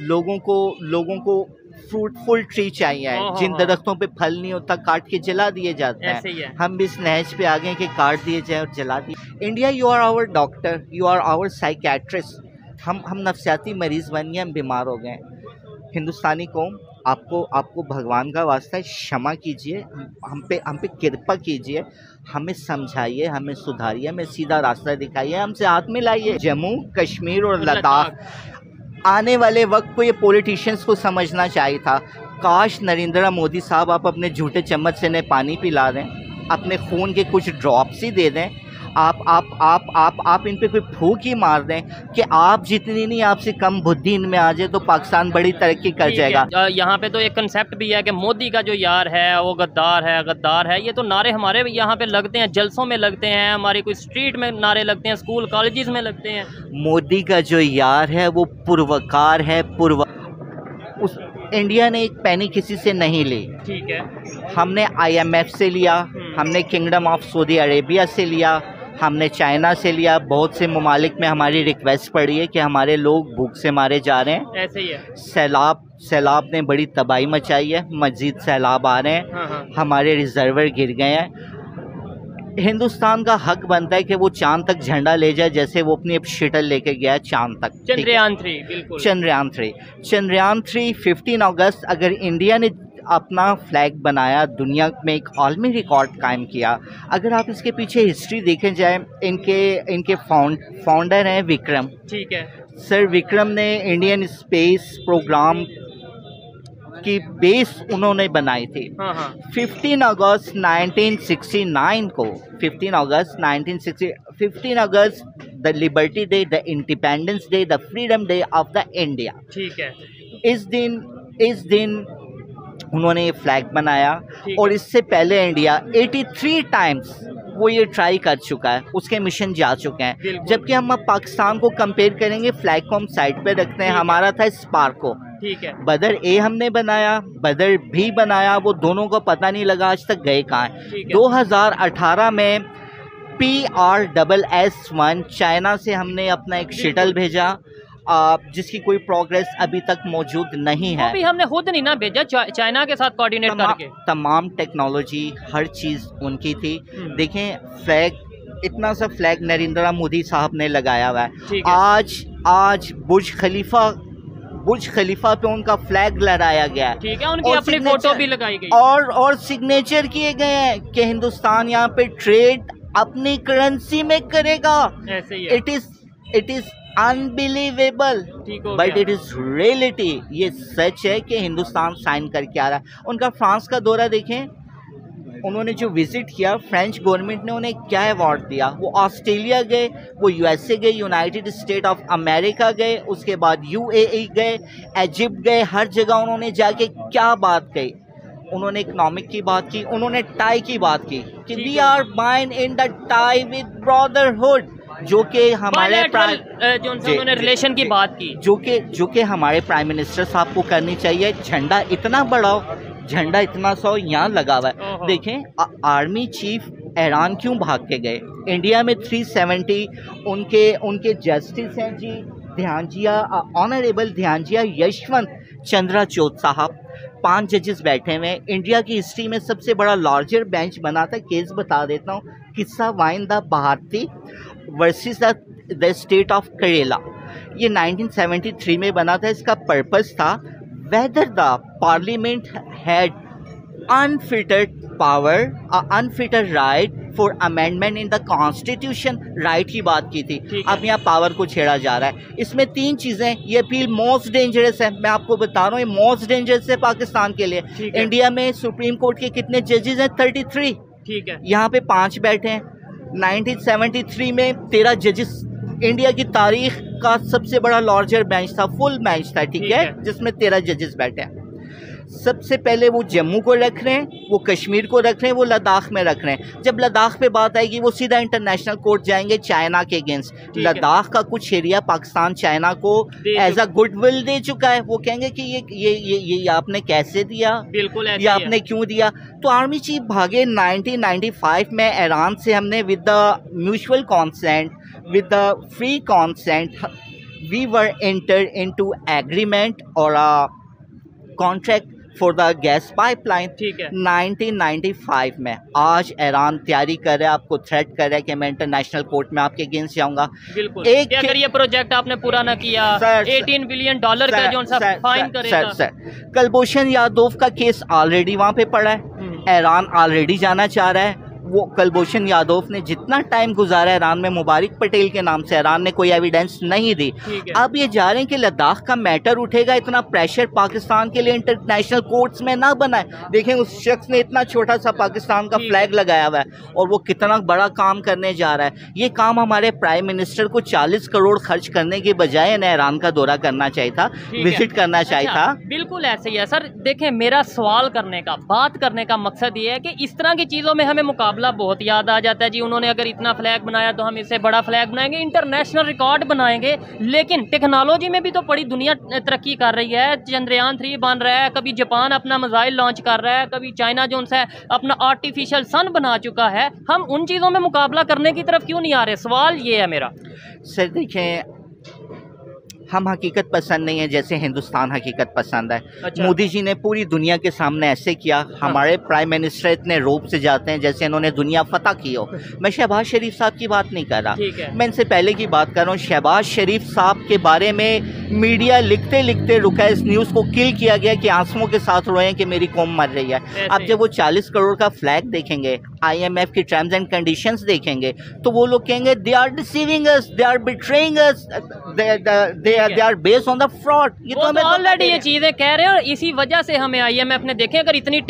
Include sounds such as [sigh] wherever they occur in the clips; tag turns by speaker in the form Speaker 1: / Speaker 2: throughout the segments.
Speaker 1: लोगों को लोगों को फ्रूटफुल ट्री चाहिए।
Speaker 2: हाँ,
Speaker 1: है जिन
Speaker 2: हाँ।
Speaker 1: दरख्तों पे फल नहीं होता काट के जला दिए जाते हैं।
Speaker 2: है
Speaker 1: हम भी इस नहज पे आ गए कि काट दिए जाए और जला दिए। India you are our doctor you are our psychiatrist हम हम नफसियाती मरीज़ बन गए हम बीमार हो गए हिंदुस्तानी कौम आपको आपको भगवान का वास्ता है क्षमा कीजिए हम पे हम पे कृपा कीजिए। हमें समझाइए हमें सुधारिए हमें सीधा रास्ता दिखाइए हमसे हाथ मिलाइए। जम्मू कश्मीर और लद्दाख। आने वाले वक्त को ये पॉलिटिशियंस को समझना चाहिए था। काश नरेंद्र मोदी साहब आप अपने झूठे चम्मच से नए पानी पिला दें, अपने खून के कुछ ड्रॉप्स ही दे दें आप आप आप आप आप इन पे कोई फूक ही मार दें कि आप जितनी नहीं आपसे कम बुद्धि इनमें आ जाए तो पाकिस्तान बड़ी तरक्की कर जाएगा।
Speaker 2: यहाँ पे तो एक कंसेप्ट भी है कि मोदी का जो यार है वो गद्दार है गद्दार है। ये तो नारे हमारे यहाँ पे लगते हैं जलसों में लगते हैं हमारी कोई स्ट्रीट में नारे लगते हैं स्कूल कॉलेज में लगते हैं।
Speaker 1: मोदी का जो यार है वो पूर्वकार है पूर्व उस इंडिया ने एक पैनी किसी से नहीं ली।
Speaker 2: ठीक है।
Speaker 1: हमने आईएमएफ से लिया
Speaker 2: हम्म।
Speaker 1: हमने किंगडम ऑफ़ सऊदी अरेबिया से लिया हमने चाइना से लिया बहुत से ममालिक में हमारी रिक्वेस्ट पड़ी है कि हमारे लोग भूख से मारे जा रहे हैं।
Speaker 2: ऐसे ही है।
Speaker 1: सैलाब सैलाब ने बड़ी तबाही मचाई है मजीद सैलाब आ रहे हैं।
Speaker 2: हाँ हाँ।
Speaker 1: हमारे रिजर्वर गिर गए हैं। हिंदुस्तान का हक बनता है कि वो चाँद तक झंडा ले जाए जैसे वो अपनी अब शटल लेके गया है चाँद तक
Speaker 2: चंद्रयान थ्री बिल्कुल।
Speaker 1: Chandrayaan three Chandrayaan three fifteen अगस्त अगर इंडिया ने अपना फ्लैग बनाया दुनिया में एक आलमी रिकॉर्ड कायम किया। अगर आप इसके पीछे हिस्ट्री देखें जाए इनके इनके फाउंड फाउंडर हैं विक्रम।
Speaker 2: ठीक है।
Speaker 1: सर विक्रम ने इंडियन स्पेस प्रोग्राम की बेस उन्होंने बनाई थी।
Speaker 2: हाँ हाँ।
Speaker 1: 15 अगस्त 1969 को 15 अगस्त 1960 15 अगस्त the liberty day the independence day the freedom day of the India.
Speaker 2: ठीक है।
Speaker 1: इस दिन इस दिन उन्होंने ये फ्लैग बनाया और इससे पहले इंडिया 83 टाइम्स वो ये ट्राई कर चुका है। उसके मिशन जा चुके हैं। जबकि हम अब पाकिस्तान को कंपेयर करेंगे फ्लैग को हम साइड पे रखते हैं। हमारा था स्पार्को
Speaker 2: ठीक है।
Speaker 1: बदर ए हमने बनाया बदर भी बनाया वो दोनों को पता नहीं लगा आज तक गए कहाँ हैं।
Speaker 2: ठीक है।
Speaker 1: 2018 में P R double S one China से हमने अपना एक शटल भेजा। जिसकी कोई प्रोग्रेस अभी तक मौजूद नहीं है।
Speaker 2: भी हमने खुद नहीं ना भेजा चाइना के साथ कोऑर्डिनेट
Speaker 1: तमा,
Speaker 2: करके।
Speaker 1: तमाम टेक्नोलॉजी हर चीज़ उनकी थी।
Speaker 2: हम्म।
Speaker 1: देखें फ्लैग इतना सा फ्लैग नरेंद्र मोदी साहब ने लगाया हुआ है। आज आज बुर्ज खलीफा बुर्ज खलीफा पे उनका फ्लैग लहराया गया है।
Speaker 2: ठीक है उनकी अपनी फ़ोटो भी लगाई गई।
Speaker 1: और और सिग्नेचर किए गए हैं कि हिंदुस्तान यहाँ पे ट्रेड अपनी करेंसी में करेगा।
Speaker 2: ऐसे ही
Speaker 1: it is it is unbelievable but it is reality ये सच है कि हिंदुस्तान साइन करके आ रहा है। उनका फ्रांस का दौरा देखें। उन्होंने जो विज़िट किया फ्रेंच गवर्नमेंट ने उन्हें क्या अवार्ड दिया? वो ऑस्ट्रेलिया गए वो यूएसए गए यूनाइटेड स्टेट ऑफ़ अमेरिका गए उसके बाद यूएई गए इजिप्ट गए हर जगह उन्होंने जाके क्या बात कही? उन्होंने इकोनॉमिक की बात की उन्होंने टाई की बात की कि we are bind in the tie with brotherhood जो कि हमारे
Speaker 2: जो उन्होंने रिलेशन की बात की।
Speaker 1: जो कि जो कि हमारे प्राइम मिनिस्टर साहब को करनी चाहिए। झंडा इतना बढ़ाओ झंडा इतना सौ यहाँ लगा हुआ है। देखें आर्मी चीफ ईरान क्यों भाग के गए? इंडिया में 370 उनके उनके जस्टिस हैं जी ध्यानजिया ऑनरेबल ध्यानजिया यशवंत चंद्रा चौथ साहब। पाँच जजेस बैठे हुए हैं। इंडिया की हिस्ट्री में सबसे बड़ा लार्जर बेंच बना था केस बता देता हूँ। किस्सा wine the Bharati versus the state of Kerala ये 1973 में बना था, इसका पर्पस था whether the parliament had unfettered power unfettered right for amendment in the constitution right की बात की थी। अब यहाँ पावर को छेड़ा जा रहा है। इसमें तीन चीज़ें ये अपील मोस्ट डेंजरस है। मैं आपको बता रहा हूँ ये मोस्ट डेंजरस है पाकिस्तान के लिए। इंडिया में सुप्रीम कोर्ट के कितने जजेस हैं? 33
Speaker 2: ठीक है।
Speaker 1: यहाँ पे पाँच बैठे हैं। 1973 में तेरह जजेस इंडिया की तारीख का सबसे बड़ा लार्जर बेंच था फुल बेंच था ठीक
Speaker 2: ठीक
Speaker 1: है?
Speaker 2: है।
Speaker 1: जिसमें तेरह जजेस बैठे हैं। सबसे पहले वो जम्मू को रख रहे हैं वो कश्मीर को रख रहे हैं वो लद्दाख में रख रहे हैं। जब लद्दाख पे बात आएगी वो सीधा इंटरनेशनल कोर्ट जाएँगे चाइना के अगेंस्ट। लद्दाख का कुछ एरिया पाकिस्तान चाइना को एज अ गुडविल दे चुका है। वो कहेंगे कि ये ये ये ये, ये आपने कैसे दिया?
Speaker 2: बिल्कुल
Speaker 1: ये आपने क्यों दिया? तो आर्मी चीफ भागे। 1995 में ईरान से हमने with the mutual consent with the free consent we were enter into agreement or a contract for the gas pipeline
Speaker 2: ठीक है।
Speaker 1: 1995 में। आज ईरान तैयारी कर रहा है आपको थ्रेट कर रहा है कि मैं इंटरनेशनल कोर्ट में आपके अगेंस्ट जाऊँगा।
Speaker 2: बिल्कुल।
Speaker 1: एक
Speaker 2: अगर ये प्रोजेक्ट आपने पूरा ना किया।
Speaker 1: एटीन
Speaker 2: 18 बिलियन डॉलर का जो fine sir,
Speaker 1: sir sir Kulbhushan Yadav का केस ऑलरेडी वहाँ पे पड़ा है।
Speaker 2: हम्म,
Speaker 1: ईरान ऑलरेडी जाना चाह रहा है। वो कुलभूषण यादव ने जितना टाइम गुजारा ईरान में मुबारक पटेल के नाम से ईरान ने कोई एविडेंस नहीं दी। अब ये जा रहे हैं कि लद्दाख का मैटर उठेगा इतना प्रेशर पाकिस्तान के लिए इंटरनेशनल कोर्ट्स में ना बनाए। देखें उस शख्स ने इतना छोटा सा पाकिस्तान का फ्लैग लगाया हुआ है और वो कितना बड़ा काम करने जा रहा है। ये काम हमारे प्राइम मिनिस्टर को 40 करोड़ खर्च करने के बजाय इन्हें ईरान का दौरा करना चाहिए था विज़िट करना चाहिए
Speaker 2: अच्छा,
Speaker 1: था।
Speaker 2: बिल्कुल ऐसे ही है। सर देखें मेरा सवाल करने का बात करने का मकसद ये है कि इस तरह की चीज़ों में हमें मुकाबला बहुत याद आ जाता है जी। उन्होंने अगर इतना फ्लैग बनाया तो हम इससे बड़ा फ्लैग बनाएँगे इंटरनेशनल रिकॉर्ड बनाएँगे। लेकिन टेक्नोलॉजी में भी तो बड़ी दुनिया तरक्की कर रही है। चंद्रयान थ्री बन रहा है, कभी जापान अपना मिज़ाइल लॉन्च कर रहा है, कभी चाइना जो है अपना आर्टिफिशियल सन बना चुका है। हम उन चीज़ों में मुकाबला करने की तरफ़ क्यों नहीं आ रहे? सवाल ये है मेरा।
Speaker 1: सर, देखें हम हकीकत पसंद नहीं है जैसे हिंदुस्तान हकीकत पसंद है।
Speaker 2: अच्छा।
Speaker 1: मोदी जी ने पूरी दुनिया के सामने ऐसे किया हमारे प्राइम मिनिस्टर इतने रोप से जाते हैं जैसे इन्होंने दुनिया फतह की हो। मैं शहबाज शरीफ साहब की बात नहीं कर रहा। मैं इनसे पहले की बात कर रहा हूँ शहबाज शरीफ साहब के बारे में मीडिया लिखते लिखते रुका इस न्यूज़ को किल किया गया कि आंसुओं के साथ रोए कि मेरी कौम मर रही है। अब जब वो 40 करोड़ का फ्लैग देखेंगे आईएमएफ की टर्म्स एंड कंडीशंस देखेंगे तो वो लोग कहेंगे they are deceiving us they are betraying us they they are based on the fraud ये तो हमें
Speaker 2: तो ऑलरेडी ये चीज़ें कह रहे हैं और इसी वजह से हमें आई एम एफ़ ने देखे अगर इतनी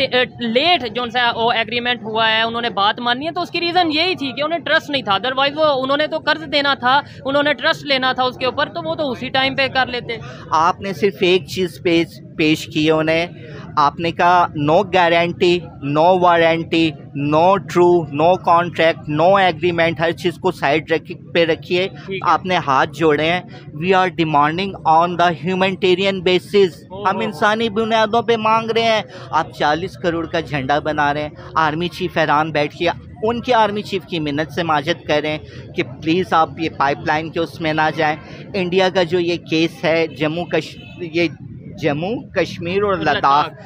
Speaker 2: लेट जो सा वो एग्रीमेंट हुआ है उन्होंने बात मानी है तो उसकी रीजन यही थी कि उन्हें ट्रस्ट नहीं था। अदरवाइज़ वो उन्होंने तो कर्ज देना था उन्होंने ट्रस्ट लेना था उसके ऊपर तो वो तो उसी टाइम पे कर लेते।
Speaker 1: आपने सिर्फ़ एक चीज़ पेश पेश की उन्हें आपने कहा no guarantee no warranty no true no contract no agreement हर चीज़ को साइड रखी पे रखिए। आपने हाथ जोड़े हैं। We are demanding on the humanitarian basis हम इंसानी बुनियादों पे मांग रहे हैं। आप 40 करोड़ का झंडा बना रहे हैं। आर्मी चीफ हैरान बैठिए। उनके आर्मी चीफ की मिन्नत से माजत करें कि प्लीज़ आप ये पाइपलाइन के उसमें ना जाएँ। इंडिया का जो ये केस है जम्मू कश ये जम्मू कश्मीर और लद्दाख।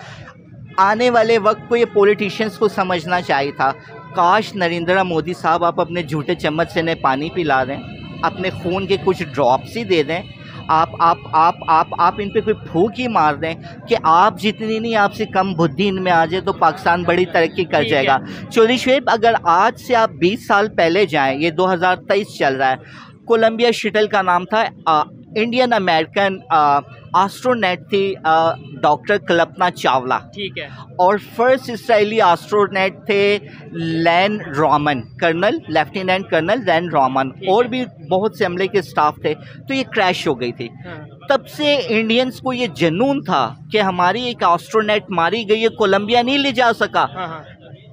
Speaker 1: आने वाले वक्त को ये पॉलिटिशियंस को समझना चाहिए था। काश नरेंद्र मोदी साहब आप अपने झूठे चम्मच से इन्हें पानी पिला दें अपने खून के कुछ ड्रॉप्स ही दे दें आप आप आप आप आप इन पे कोई फूक ही मार दें कि आप जितनी नहीं आपसे कम बुद्धि इनमें आ जाए तो पाकिस्तान बड़ी तरक्की कर जाएगा। चौधरी शुएब अगर आज से आप 20 साल पहले जाएँ ये 2023 चल रहा है। कोलंबिया शटल का नाम था आ, इंडियन अमेरिकन एस्ट्रोनेट थी डॉक्टर कल्पना चावला
Speaker 2: ठीक है।
Speaker 1: और फ़र्स्ट इसराइली एस्ट्रोनेट थे Ilan Ramon colonel lieutenant colonel Ilan Ramon और भी बहुत से हमले के स्टाफ थे तो ये क्रैश हो गई थी।
Speaker 2: हाँ,
Speaker 1: तब से इंडियंस को ये जनून था कि हमारी एक एस्ट्रोनेट मारी गई है कोलंबिया नहीं ले जा सका।
Speaker 2: हाँ, हाँ,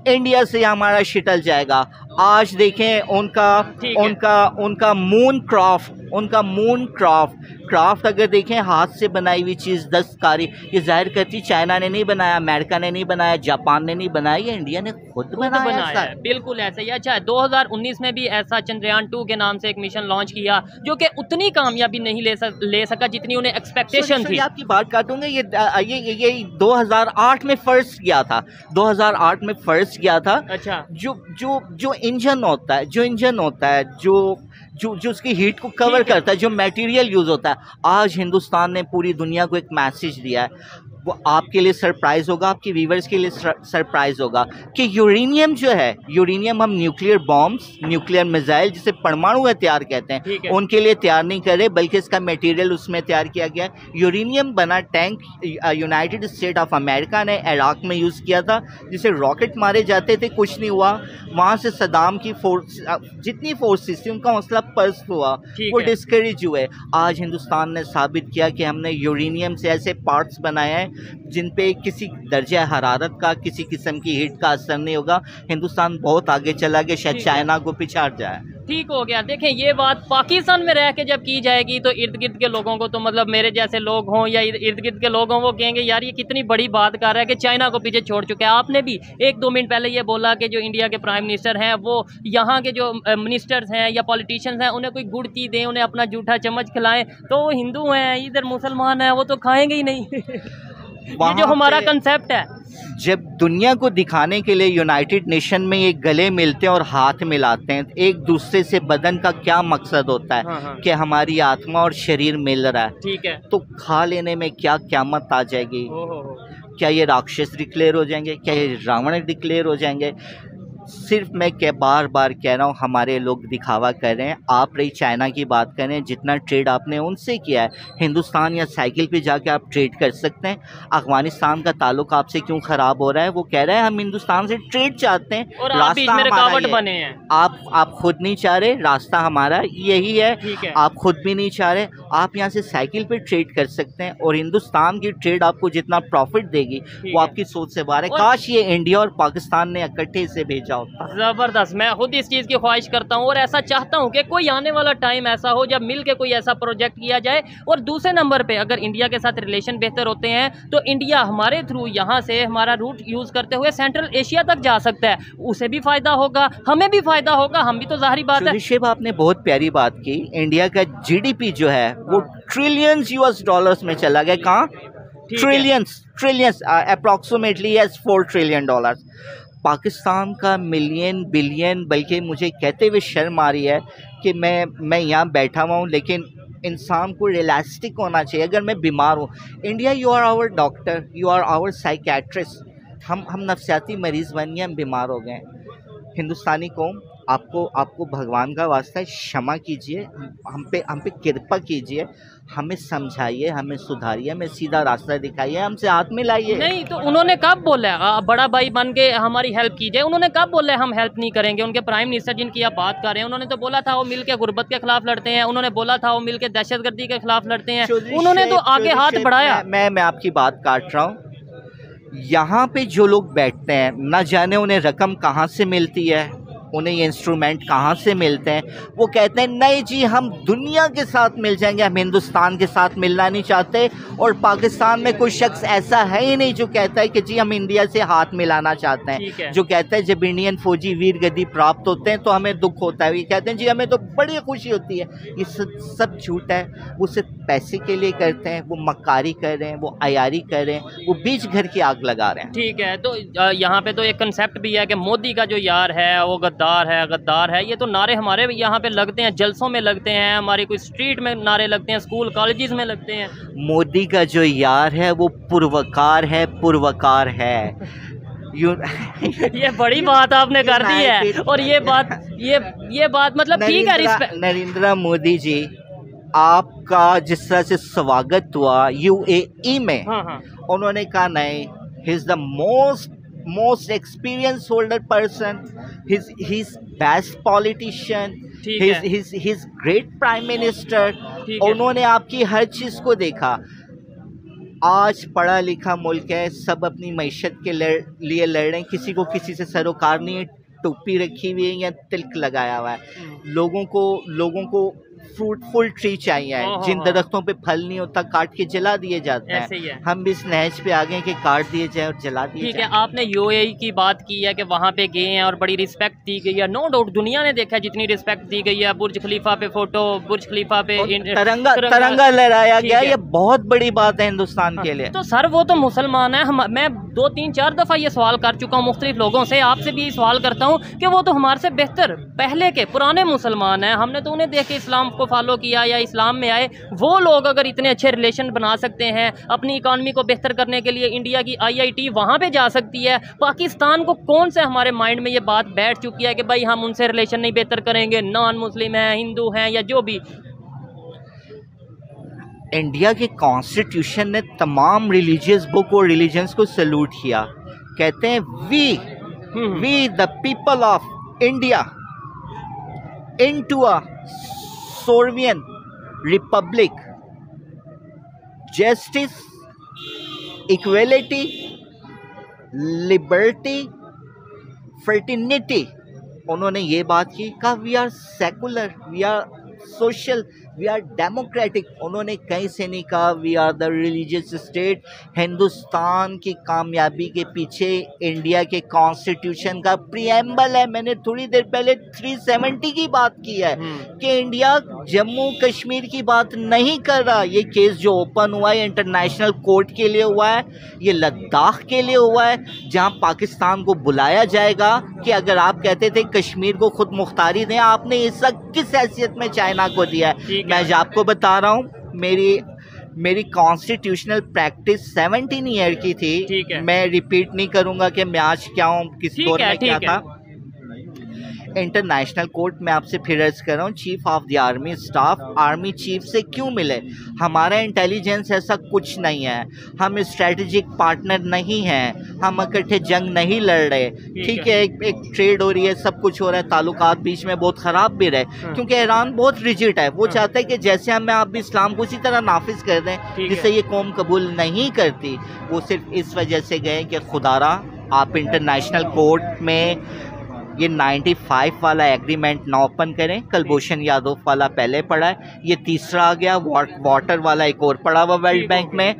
Speaker 1: इंडिया से हमारा शिटल जाएगा। आज देखें उनका उनका उनका मून क्राफ्ट उनका मून क्राफ्ट क्राफ्ट अगर देखें हाथ से बनाई हुई चीज़ दस्तकारी ये ज़ाहिर करती चाइना ने नहीं बनाया अमेरिका ने नहीं बनाया जापान ने नहीं बनाया ये इंडिया ने खुद बनाया,
Speaker 2: बनाया। है बिल्कुल ऐसे ही। अच्छा 2019 में भी ऐसा चंद्रयान टू के नाम से एक मिशन लॉन्च किया जो कि उतनी कामयाबी नहीं ले सक ले सका जितनी उन्हें एक्सपेक्टेशन थी।
Speaker 1: आपकी बात काटूँगा ये ये ये, ये 2008 में फ़र्स्ट किया था। 2008 में फ़र्स्ट किया था।
Speaker 2: अच्छा।
Speaker 1: जो जो जो इंजन होता है जो इंजन होता है जो जो जो उसकी हीट को कवर करता है जो मटेरियल यूज़ होता है। आज हिंदुस्तान ने पूरी दुनिया को एक मैसेज दिया है। वो आपके लिए सरप्राइज़ होगा आपके व्यूवर्स के लिए सरप्राइज़ होगा कि यूरेनियम जो है यूरेनियम हम न्यूक्लियर बॉम्ब्स न्यूक्लियर मिसाइल जिसे परमाणु हथियार कहते हैं
Speaker 2: है।
Speaker 1: उनके लिए तैयार नहीं करे बल्कि इसका मटेरियल उसमें तैयार किया गया है। यूरेनियम बना tank united state of America ने इराक में यूज़ किया था जिसे रॉकेट मारे जाते थे कुछ नहीं हुआ। वहाँ से सदाम की फोर्स जितनी फोर्सेस थी उनका हौसला पर्स हुआ। वो डिस्करेज हुए। आज हिंदुस्तान ने साबित किया कि हमने यूरेनियम से ऐसे पार्ट्स बनाए हैं जिन पे किसी दर्जा हरारत का किसी किस्म की हीट का असर नहीं होगा। हिंदुस्तान बहुत आगे चला गया शायद चाइना को पिछाड़ जाए।
Speaker 2: ठीक हो गया। देखें ये बात पाकिस्तान में रह के जब की जाएगी तो इर्द गिर्द के लोगों को तो मतलब मेरे जैसे लोग हों या इर्द गिर्द के लोग हों वो कहेंगे यार ये कितनी बड़ी बात कर रहा है कि चाइना को पीछे छोड़ चुके हैं। आपने भी एक दो मिनट पहले ये बोला कि जो इंडिया के प्राइम मिनिस्टर हैं वो यहाँ के जो मिनिस्टर्स हैं या पॉलिटिशियंस हैं उन्हें कोई गुड़ ची दें उन्हें अपना जूठा चम्मच खिलाएँ तो वो हिंदू हैं इधर मुसलमान हैं वो तो खाएँगे ही नहीं। [laughs] ये जो हमारा कंसेप्ट है।
Speaker 1: जब दुनिया को दिखाने के लिए यूनाइटेड नेशन में ये गले मिलते हैं और हाथ मिलाते हैं एक दूसरे से बदन का क्या मकसद होता है
Speaker 2: हाँ, हाँ।
Speaker 1: कि हमारी आत्मा और शरीर मिल रहा है।
Speaker 2: ठीक है।
Speaker 1: तो खा लेने में क्या क्यामत आ जाएगी?
Speaker 2: ओ हो हो
Speaker 1: क्या ये राक्षस डिक्लेयर हो जाएँगे? क्या ये रावण डिक्लेयर हो जाएँगे? सिर्फ़ मैं क्या बार बार कह रहा हूँ हमारे लोग दिखावा कर रहे हैं। आप रही चाइना की बात करें जितना ट्रेड आपने उनसे किया है। हिंदुस्तान या साइकिल पे जाके आप ट्रेड कर सकते हैं। अफ़गानिस्तान का ताल्लुक आपसे क्यों ख़राब हो रहा है वो कह रहा है हम हिंदुस्तान से ट्रेड चाहते हैं।
Speaker 2: और आप बीच में रुकावट। बने हैं।
Speaker 1: आप आप खुद नहीं चाह रहे रास्ता हमारा यही है।
Speaker 2: है।
Speaker 1: आप खुद भी नहीं चाह रहे आप यहाँ से साइकिल पर ट्रेड कर सकते हैं। और हिंदुस्तान की ट्रेड आपको जितना प्रॉफिट देगी वो आपकी सोच से बाहर है। काश ये इंडिया और पाकिस्तान ने इकट्ठे से भेजा होता
Speaker 2: ज़बरदस्त। मैं खुद इस चीज़ की ख्वाहिश करता हूँ और ऐसा चाहता हूँ कि कोई आने वाला टाइम ऐसा हो जब मिल के कोई ऐसा प्रोजेक्ट किया जाए। और दूसरे नंबर पे अगर इंडिया के साथ रिलेशन बेहतर होते हैं तो इंडिया हमारे थ्रू यहाँ से हमारा रूट यूज़ करते हुए सेंट्रल एशिया तक जा सकता है। उसे भी फ़ायदा होगा हमें भी फ़ायदा होगा हम भी तो ज़ाहिर बात है।
Speaker 1: ऋषभ आपने बहुत प्यारी बात की। इंडिया का जीडीपी जो है वो ट्रिलियंस यूएस डॉलर्स में चला गया। कहाँ? Trillions trillions approximately as four trillion dollars Pakistan का मिलियन, बिलियन, बल्कि मुझे कहते हुए शर्म आ रही है कि मैं मैं यहाँ बैठा हुआ हूँ, लेकिन इंसान को रियलिस्टिक होना चाहिए। अगर मैं बीमार हूँ India you are our doctor you are our psychiatrist हम हम नफसियाती मरीज़ बन गए, हम बीमार हो गए। हिंदुस्तानी कौम, आपको आपको भगवान का वास्ता है क्षमा कीजिए हम पे हम पे कृपा कीजिए। हमें समझाइए हमें सुधारिए हमें सीधा रास्ता दिखाइए हमसे हाथ मिलाइए।
Speaker 2: नहीं तो उन्होंने कब बोला? आ, बड़ा भाई बन के हमारी हेल्प कीजिए। उन्होंने कब बोला हम हेल्प नहीं करेंगे? उनके प्राइम मिनिस्टर जिनकी आप बात कर रहे हैं उन्होंने तो बोला था वो मिल के गुर्बत के खिलाफ लड़ते हैं। उन्होंने बोला था वो मिल के दहशतगर्दी के खिलाफ लड़ते हैं। उन्होंने तो आगे हाथ बढ़ाया।
Speaker 1: मैं मैं, मैं आपकी बात काट रहा हूँ। यहाँ पे जो लोग बैठते हैं न जाने उन्हें रकम कहाँ से मिलती है। उन्हें ये इंस्ट्रूमेंट कहाँ से मिलते हैं? वो कहते हैं नहीं जी हम दुनिया के साथ मिल जाएँगे हम हिंदुस्तान के साथ मिलना नहीं चाहते और पाकिस्तान में कोई शख्स ऐसा है ही नहीं जो कहता है कि जी हम इंडिया से हाथ मिलाना चाहते
Speaker 2: है।
Speaker 1: हैं। जो कहता है जब इंडियन फौजी वीर गति प्राप्त होते हैं तो हमें दुख होता है। ये कहते हैं जी हमें तो बड़ी खुशी होती है। ये सब सब झूठ है। वो सिर्फ़ पैसे के लिए करते हैं वो मक्कारी कर रहे हैं वो अयारी कर रहे हैं वो बीच घर की आग लगा रहे हैं।
Speaker 2: ठीक है तो यहाँ पे तो एक कंसेप्ट भी है कि मोदी का जो यार है वो गद्दार है गद्दार है। ये तो नारे हमारे यहाँ पे लगते हैं जलसों में लगते हैं हमारी कोई स्ट्रीट में नारे लगते हैं स्कूल कॉलेजेस में लगते हैं।
Speaker 1: मोदी का जो यार है वो पुरवकार है पुरवकार है। यू [laughs]
Speaker 2: ये बड़ी बात आपने कर दी है। और ये बात ये ये बात मतलब ठीक है
Speaker 1: नरेंद्र नरेंद्र मोदी जी आपका जिस तरह से स्वागत हुआ यूएई में
Speaker 2: हाँ हाँ।
Speaker 1: उन्होंने कहा नहीं he is the most most experience holder person his his best politician
Speaker 2: ठीक है।
Speaker 1: His his great prime minister उन्होंने आपकी हर चीज़ को देखा। आज पढ़ा लिखा मुल्क है सब अपनी मीशत के लड़, लिए लड़ रहे हैं किसी को किसी से सरोकार नहीं है टोपी रखी हुई है या तिलक लगाया हुआ है। लोगों को लोगों को फ्रूटफुल ट्री चाहिए
Speaker 2: हाँ,
Speaker 1: हाँ, जिन
Speaker 2: हाँ।
Speaker 1: दरख्तों पे फल नहीं होता काट के जला दिए जाते
Speaker 2: ही।
Speaker 1: हैं हम भी इस नहज पे आ गए कि काट दिए जाए और जला दिए
Speaker 2: ठीक है आपने यूएई की बात की है कि वहाँ पे गए हैं और बड़ी रिस्पेक्ट दी गई है। नो डाउट दुनिया ने देखा जितनी रिस्पेक्ट दी गई है। बुर्ज खलीफा पे फ़ोटो बुर्ज खलीफा पे
Speaker 1: तिरंगा तिरंगा लहराया गया। ये बहुत बड़ी बात है हिंदुस्तान के लिए।
Speaker 2: तो सर वो तो मुसलमान है। मैं दो तीन चार दफ़ा ये सवाल कर चुका हूँ, मुख्तलिफ़ लोगों से। आपसे भी सवाल करता हूँ कि वो तो हमारे से बेहतर, पहले के पुराने मुसलमान हैं। हमने तो उन्हें देख के इस्लाम को फॉलो किया या इस्लाम में आए। वो लोग अगर इतने अच्छे रिलेशन बना सकते हैं, अपनी इकानमी को बेहतर करने के लिए इंडिया की आई आई टी वहाँ पर जा सकती है, पाकिस्तान को कौन से हमारे माइंड में ये बात बैठ चुकी है कि भाई हम उनसे रिलेशन नहीं बेहतर करेंगे नॉन मुस्लिम हैं हिंदू हैं या जो भी।
Speaker 1: इंडिया के कॉन्स्टिट्यूशन ने तमाम रिलीजियस बुक और रिलीजन्स को सल्यूट किया। कहते हैं we we the people of India into a Sorbian republic justice equality liberty fraternity उन्होंने ये बात की कहा we are secular we are social we are democratic उन्होंने कहीं से नहीं कहा we are the religious state Hindustan की कामयाबी के पीछे इंडिया के कॉन्स्टिट्यूशन का प्रियम्बल है। मैंने थोड़ी देर पहले 370 की बात की है
Speaker 2: हम्म।
Speaker 1: कि इंडिया जम्मू कश्मीर की बात नहीं कर रहा। ये केस जो ओपन हुआ है इंटरनेशनल कोर्ट के लिए हुआ है ये लद्दाख के लिए हुआ है जहाँ पाकिस्तान को बुलाया जाएगा कि अगर आप कहते थे कश्मीर को खुद मुख्तारी दें आपने सब किस हैसियत में चाइना को दिया है? मैं आपको बता रहा हूँ मेरी मेरी कॉन्स्टिट्यूशनल प्रैक्टिस 17 ईयर की थी। मैं रिपीट नहीं करूँगा कि मैं आज क्या हूँ किस दौर में क्या था। इंटरनेशनल कोर्ट में आपसे फिर अर्ज़ कर रहा हूँ chief of the army staff army chief से क्यों मिले? हमारा इंटेलिजेंस ऐसा कुछ नहीं है। हम स्ट्रेटेजिक पार्टनर नहीं हैं। हम इकट्ठे जंग नहीं लड़ रहे। ठीक है। एक, एक ट्रेड हो रही है सब कुछ हो रहा है ताल्लुक बीच में बहुत ख़राब भी रहे।
Speaker 2: हाँ।
Speaker 1: क्योंकि ईरान बहुत रिजिट है। वो
Speaker 2: हाँ।
Speaker 1: चाहता है कि जैसे हमें आप भी इस्लाम को उसी तरह नाफिज कर दें जिससे ये कौम कबूल नहीं करती। वो सिर्फ़ इस वजह से गए कि खुदारा आप इंटरनेशनल कोर्ट में ये 95 वाला एग्रीमेंट ना ओपन करें। कलभूषण यादव वाला पहले पड़ा है। ये तीसरा आ गया वाट, वाटर वाला एक और पड़ा हुआ वर्ल्ड बैंक में।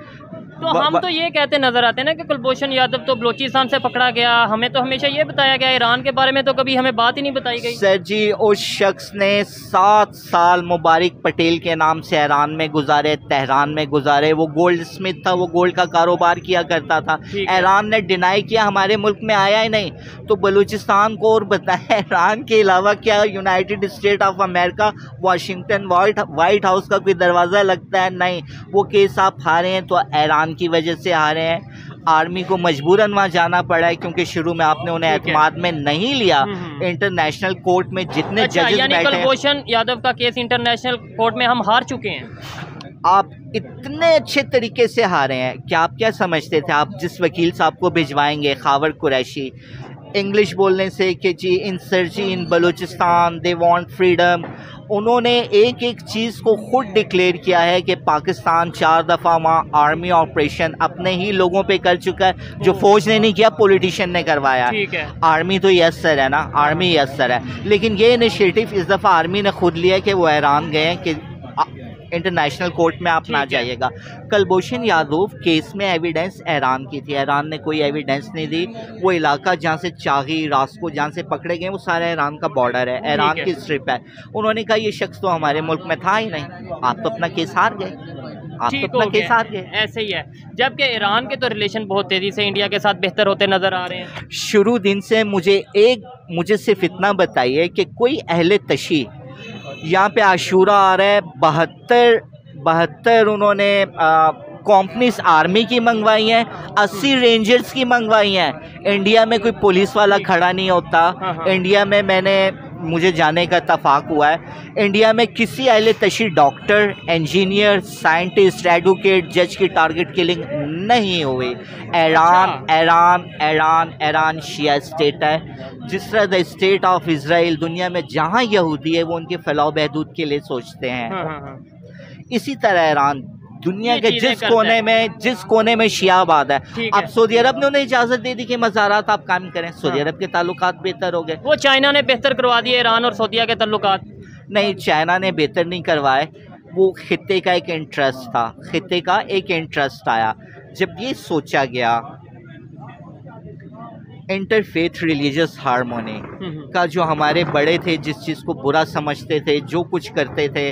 Speaker 2: तो हम तो ये कहते नज़र आते हैं ना कि कुलभूषण यादव तो बलोचिस्तान से पकड़ा गया। हमें तो हमेशा ये बताया गया ईरान के बारे में तो कभी हमें बात ही नहीं बताई गई।
Speaker 1: सर जी उस शख्स ने सात साल मुबारक पटेल के नाम से ईरान में गुजारे तेहरान में गुजारे। वो गोल्ड स्मिथ था वो गोल्ड का कारोबार किया करता था। ईरान ने डिनाई किया हमारे मुल्क में आया ही नहीं। तो बलूचिस्तान को और बताया ईरान के अलावा क्या united state of America Washington white white house का कोई दरवाज़ा लगता है? नहीं। वो केस आप हारे हैं तो ईरान की वजह से हारे हैं। आर्मी को मजबूरन वहाँ जाना पड़ा है क्योंकि शुरू में आपने उन्हें एतमाद में नहीं लिया।
Speaker 2: हम्म, हम्म।
Speaker 1: इंटरनेशनल कोर्ट में जितने
Speaker 2: अच्छा
Speaker 1: जजेस
Speaker 2: यानी कुलभूषण यादव का केस इंटरनेशनल कोर्ट में हम हार चुके हैं।
Speaker 1: आप इतने अच्छे तरीके से हारे हैं। कि आप क्या समझते थे? आप जिस वकील साहब को भिजवाएँगे खावर कुरैशी इंग्लिश बोलने से कि जी insurgency in Balochistan they want freedom उन्होंने एक एक चीज़ को खुद डिक्लेयर किया है कि पाकिस्तान चार दफ़ा वहाँ आर्मी ऑपरेशन अपने ही लोगों पे कर चुका है जो फौज ने नहीं किया पॉलिटिशियन ने करवाया।
Speaker 2: ठीक है।
Speaker 1: आर्मी तो यस सर है ना? आर्मी यस सर है। लेकिन ये इनिशिएटिव इस दफ़ा आर्मी ने खुद लिया कि वो हैरान गए हैं कि इंटरनेशनल कोर्ट में आप ना जाइएगा। कलभूषण यादव केस में एविडेंस ईरान की थी। ईरान ने कोई एविडेंस नहीं दी। वो इलाका जहाँ से चाही रास्को जहाँ से पकड़े गए वो सारा ईरान का बॉर्डर है। ईरान की स्ट्रिप है। उन्होंने कहा ये शख्स तो हमारे मुल्क में था ही नहीं। आप तो अपना केस हार गए। आप तो अपना केस हार गए।
Speaker 2: ऐसे ही है। जबकि ईरान के तो रिलेशन बहुत तेज़ी से इंडिया के साथ बेहतर होते नज़र आ रहे हैं।
Speaker 1: शुरू दिन से मुझे एक मुझे सिर्फ़ इतना बताइए कि कोई अहले तशी यहाँ पे आशूरा आ रहा है बहत्तर बहत्तर उन्होंने कॉम्पनीस आर्मी की मंगवाई हैं अस्सी रेंजर्स की मंगवाई हैं इंडिया में कोई पुलिस वाला खड़ा नहीं होता
Speaker 2: हाँ, हाँ।
Speaker 1: इंडिया में मैंने मुझे जाने का इतफाक हुआ है। इंडिया में किसी अहल तशी डॉक्टर इंजीनियर साइंटिस्ट एडवोकेट जज की टारगेट किलिंग नहीं हुई। ईरान
Speaker 2: अच्छा।
Speaker 1: ईरान ईरान ईरान शिया स्टेट है। जिस तरह द स्टेट ऑफ़ इसराइल दुनिया में जहाँ यहूदी है वो उनके फैलाव बहदूद के लिए सोचते हैं।
Speaker 2: हाँ हाँ हाँ।
Speaker 1: इसी तरह ईरान दुनिया के जिस कोने में जिस कोने में शियाबाद है। अब सऊदी अरब ने उन्हें इजाज़त दे दी कि मज़ारात आप काम करें। सऊदी
Speaker 2: हाँ।
Speaker 1: अरब के ताल्लुकात बेहतर हो गए।
Speaker 2: वो चाइना ने बेहतर करवा दिए ईरान और सऊदिया के तल्लुकात।
Speaker 1: नहीं चाइना ने बेहतर नहीं करवाए। वो खत्े का एक इंटरेस्ट था। खत्े का एक इंटरेस्ट आया। जब ये सोचा गया इंटरफेथ रिलीजियस हारमोनी। का जो हमारे बड़े थे जिस चीज़ को बुरा समझते थे जो कुछ करते थे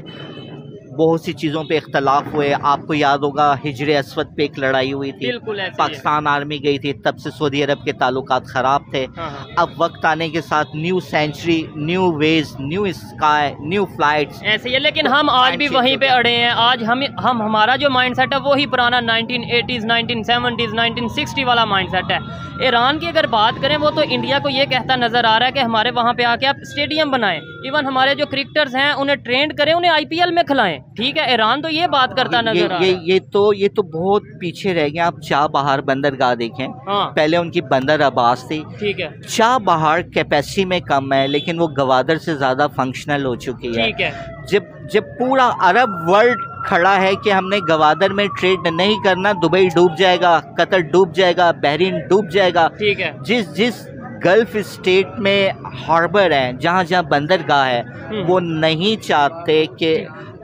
Speaker 1: बहुत सी चीज़ों पे इख्तलाफ हुए। आपको याद होगा हिजर असवद पे एक लड़ाई हुई थी। पाकिस्तान आर्मी गई थी तब से सऊदी अरब के ताल्लुकात ख़राब थे।
Speaker 2: हाँ, हाँ।
Speaker 1: अब वक्त आने के साथ new century new wave new sky new flight
Speaker 2: ऐसे ही है लेकिन हम आज भी वहीं
Speaker 1: पर
Speaker 2: अड़े हैं। आज हम हम हमारा जो माइंड सेट है वो ही पुराना 1980s 1970s 1960 वाला माइंड सेट है। ईरान की अगर बात करें वो तो इंडिया को ये कहता नज़र आ रहा है कि हमारे वहाँ पे आके आप स्टेडियम बनाएँ। इवन हमारे जो क्रिकेटर्स हैं उन्हें ट्रेंड करें उन्हें आईपीएल में खिलाएँ। ठीक है ईरान तो ये बात करता
Speaker 1: ये,
Speaker 2: नज़र आ रहा
Speaker 1: ये
Speaker 2: है।
Speaker 1: ये तो ये तो बहुत पीछे रह गए आप चाह बहार बंदरगाह देखें।
Speaker 2: हाँ।
Speaker 1: पहले उनकी बंदर अब्बास थी।
Speaker 2: ठीक है।
Speaker 1: चाह बहार कैपेसिटी में कम है लेकिन वो गवादर से ज़्यादा फंक्शनल हो चुकी है।
Speaker 2: ठीक है।
Speaker 1: जब जब पूरा अरब वर्ल्ड खड़ा है कि हमने गवादर में ट्रेड नहीं करना दुबई डूब जाएगा कतर डूब जाएगा बहरीन डूब जाएगा।
Speaker 2: ठीक है।
Speaker 1: जिस जिस गल्फ स्टेट में हार्बर है जहाँ जहाँ बंदरगाह है
Speaker 2: हम्म।
Speaker 1: वो नहीं चाहते कि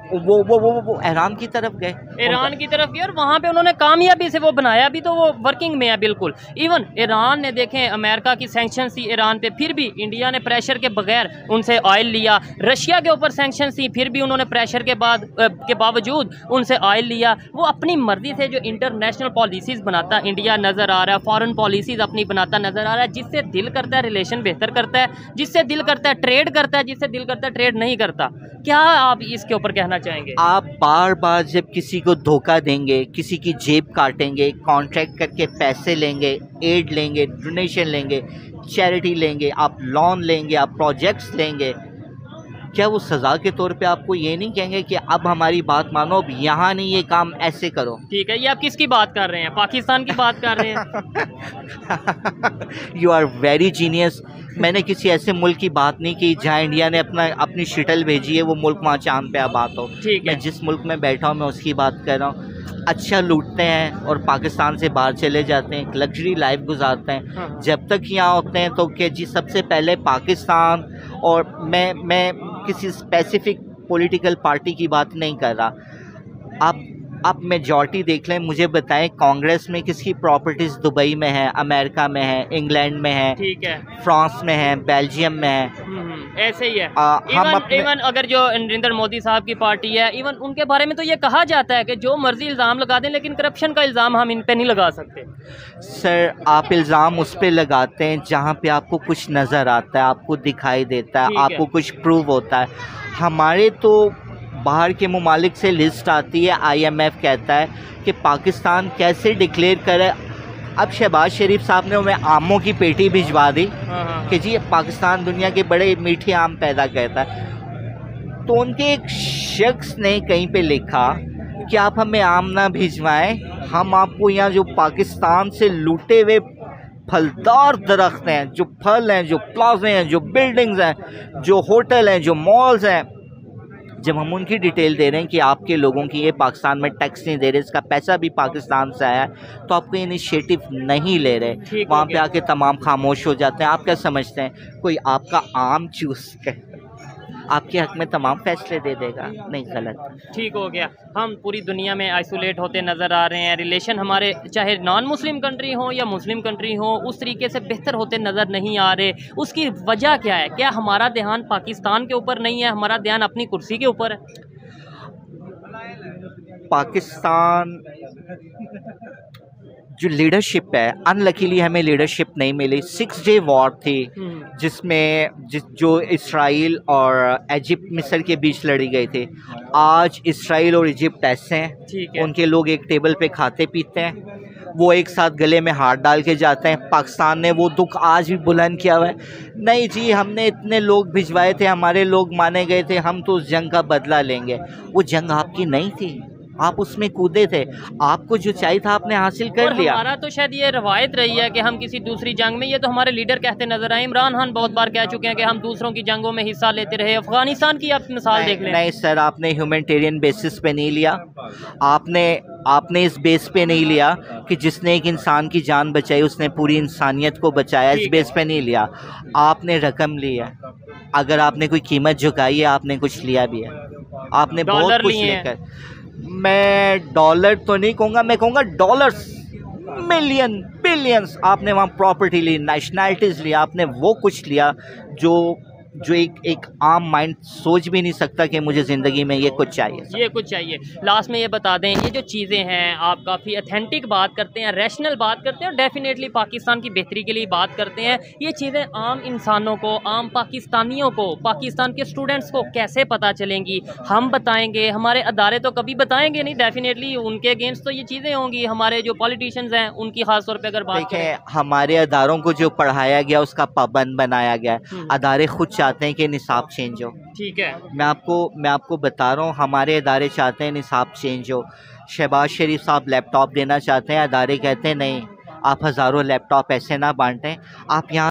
Speaker 1: वो वो वो वो ईरान की तरफ़ गए।
Speaker 2: ईरान की तरफ़ गए और वहाँ पे उन्होंने कामयाबी से वो बनाया भी तो वो वर्किंग में है बिल्कुल। इवन ईरान ने देखें, अमेरिका की सैंक्शन थी ईरान पे, फिर भी इंडिया ने प्रेशर के बगैर उनसे ऑयल लिया। रशिया के ऊपर सैंक्शन थी, फिर भी उन्होंने प्रेशर के बाद के बावजूद उनसे ऑयल लिया। वो अपनी मर्ज़ी से जो इंटरनेशनल पॉलिसीज़ बनाता, इंडिया नज़र आ रहा है फॉरेन पॉलिसीज़ अपनी बनाता नज़र आ रहा है, जिससे दिल करता है रिलेशन बेहतर करता है, जिससे दिल करता है ट्रेड करता है, जिससे दिल करता है ट्रेड नहीं करता। क्या आप इसके ऊपर कहना चाहेंगे?
Speaker 1: आप बार बार जब किसी को धोखा देंगे, किसी की जेब काटेंगे कॉन्ट्रैक्ट करके पैसे लेंगे एड लेंगे डोनेशन लेंगे चैरिटी लेंगे, आप लोन लेंगे, आप प्रोजेक्ट्स लेंगे क्या वो सज़ा के तौर पे आपको ये नहीं कहेंगे कि अब हमारी बात मानो अब यहाँ नहीं ये काम ऐसे करो?
Speaker 2: ठीक है ये आप किसकी बात कर रहे हैं? पाकिस्तान की बात कर रहे हैं।
Speaker 1: यू आर वेरी जीनियस मैंने किसी ऐसे मुल्क की बात नहीं की जहाँ इंडिया ने अपना अपनी शटल भेजी है वो मुल्क वहाँ चाँद पे आबाद हो।
Speaker 2: ठीक है।
Speaker 1: मैं जिस मुल्क में बैठा हूँ मैं उसकी बात कर रहा हूँ। अच्छा लूटते हैं और पाकिस्तान से बाहर चले जाते हैं लग्जरी लाइफ गुजारते हैं।
Speaker 2: हाँ।
Speaker 1: जब तक यहाँ होते हैं तो कि जी सबसे पहले पाकिस्तान और मैं मैं किसी स्पेसिफिक पॉलिटिकल पार्टी की बात नहीं कर रहा। आप आप मेजॉरिटी देख लें मुझे बताएँ कांग्रेस में किसकी प्रॉपर्टीज़ दुबई में है अमेरिका में है इंग्लैंड में है
Speaker 2: ठीक है।
Speaker 1: फ्रांस में है बेल्जियम में है?
Speaker 2: हम्म, ऐसे ही है।
Speaker 1: आ, हम
Speaker 2: इवन
Speaker 1: अपने
Speaker 2: इवन अगर जो नरेंद्र मोदी साहब की पार्टी है इवन उनके बारे में तो ये कहा जाता है कि जो मर्ज़ी इल्ज़ाम लगा दें लेकिन करप्शन का इल्ज़ाम हम इन पे नहीं लगा सकते।
Speaker 1: सर आप इल्ज़ाम उस पर लगाते हैं जहाँ पे आपको कुछ नज़र आता है आपको दिखाई देता है। आपको कुछ प्रूव होता है। हमारे तो बाहर के ममालिक से लिस्ट आती है। आईएमएफ कहता है कि पाकिस्तान कैसे डिक्लेयर करे? अब शहबाज शरीफ साहब ने हमें आमों की पेटी भिजवा दी
Speaker 2: हाँ हाँ।
Speaker 1: कि जी पाकिस्तान दुनिया के बड़े मीठे आम पैदा करता है। तो उनके एक शख्स ने कहीं पे लिखा कि आप हमें आम ना भिजवाएँ? हम आपको यहाँ जो पाकिस्तान से लूटे हुए फलदार दरख्त हैं जो फल हैं जो प्लाजे हैं जो बिल्डिंग्स हैं जो होटल हैं जो मॉल्स हैं जब हम उनकी डिटेल दे रहे हैं कि आपके लोगों की ये पाकिस्तान में टैक्स नहीं दे रहे इसका पैसा भी पाकिस्तान से आया है तो आप कोई इनिशिएटिव नहीं ले रहे। वहाँ पे। आके तमाम खामोश हो जाते हैं। आप क्या समझते हैं? कोई आपका आम चूस कर आपके हक में तमाम फैसले दे देगा। नहीं गलत।
Speaker 2: ठीक हो गया। हम पूरी दुनिया में आइसोलेट होते नज़र आ रहे हैं। रिलेशन हमारे चाहे नॉन मुस्लिम कंट्री हो या मुस्लिम कंट्री हो उस तरीके से बेहतर होते नज़र नहीं आ रहे। उसकी वजह क्या है? क्या हमारा ध्यान पाकिस्तान के ऊपर नहीं है? हमारा ध्यान अपनी कुर्सी के ऊपर है?
Speaker 1: पाकिस्तान जो लीडरशिप है अनलकीली हमें लीडरशिप नहीं मिली। सिक्स डे वॉर थी
Speaker 2: हम्म,
Speaker 1: जिसमें जिस जो इसराइल और इजिप्ट मिस्र के बीच लड़ी गई थी। आज इसराइल और इजिप्ट ऐसे हैं।
Speaker 2: है।
Speaker 1: उनके लोग एक टेबल पे खाते पीते हैं। वो एक साथ गले में हाथ डाल के जाते हैं। पाकिस्तान ने वो दुख आज भी बुलंद किया हुआ है। नहीं जी हमने इतने लोग भिजवाए थे हमारे लोग माने गए थे। हम तो उस जंग का बदला लेंगे। वो जंग आपकी नहीं थी। आप उसमें कूदे थे। आपको जो चाहिए था आपने हासिल कर लिया।
Speaker 2: हमारा तो शायद ये रवायत रही है कि हम किसी दूसरी जंग में ये तो हमारे लीडर कहते नज़र आए। इमरान खान बहुत बार कह चुके हैं कि हम दूसरों की जंगों में हिस्सा लेते रहे। अफ़गानिस्तान की आप मिसाल देख लें।
Speaker 1: नहीं सर आपने ह्यूमैनिटेरियन बेसिस पे नहीं लिया। आपने आपने इस बेस पे नहीं लिया कि जिसने एक इंसान की जान बचाई उसने पूरी इंसानियत को बचाया इस बेस पे नहीं लिया। आपने रकम ली है। अगर आपने कोई कीमत झुकाई है आपने कुछ लिया भी है। आपने बहुत कुछ। लेकर मैं डॉलर तो नहीं कहूँगा, मैं कहूँगा डॉलर्स। मिलियन बिलियंस आपने वहाँ प्रॉपर्टी ली नेशनैलिटीज़ लिया आपने वो कुछ लिया जो जो एक एक आम माइंड सोच भी नहीं सकता कि मुझे ज़िंदगी में ये कुछ चाहिए।
Speaker 2: ये कुछ चाहिए। लास्ट में ये बता दें ये जो चीज़ें हैं आप काफ़ी अथेंटिक बात करते हैं रैशनल बात करते हैं और डेफिनेटली पाकिस्तान की बेहतरी के लिए बात करते हैं। ये चीज़ें आम इंसानों को आम पाकिस्तानियों को पाकिस्तान के स्टूडेंट्स को कैसे पता चलेंगी? हम बताएँगे हमारे अदारे तो कभी बताएँगे नहीं डेफिनेटली उनके अगेंस्ट तो ये चीज़ें होंगी। हमारे जो पॉलिटिशियंस हैं उनकी खास तौर पर अगर बात
Speaker 1: देखें हमारे अदारों को जो पढ़ाया गया उसका पाबंद बनाया गया
Speaker 2: हम्म।
Speaker 1: अदारे खुद चाहते हैं कि निसाब चेंज हो।
Speaker 2: ठीक है।
Speaker 1: मैं आपको मैं आपको बता रहा हूँ हमारे अदारे चाहते हैं निसाब चेंज हो। शहबाज शरीफ साहब लैपटॉप देना चाहते हैं अदारे कहते हैं नहीं आप हज़ारों लैपटॉप ऐसे ना बांटें। आप यहाँ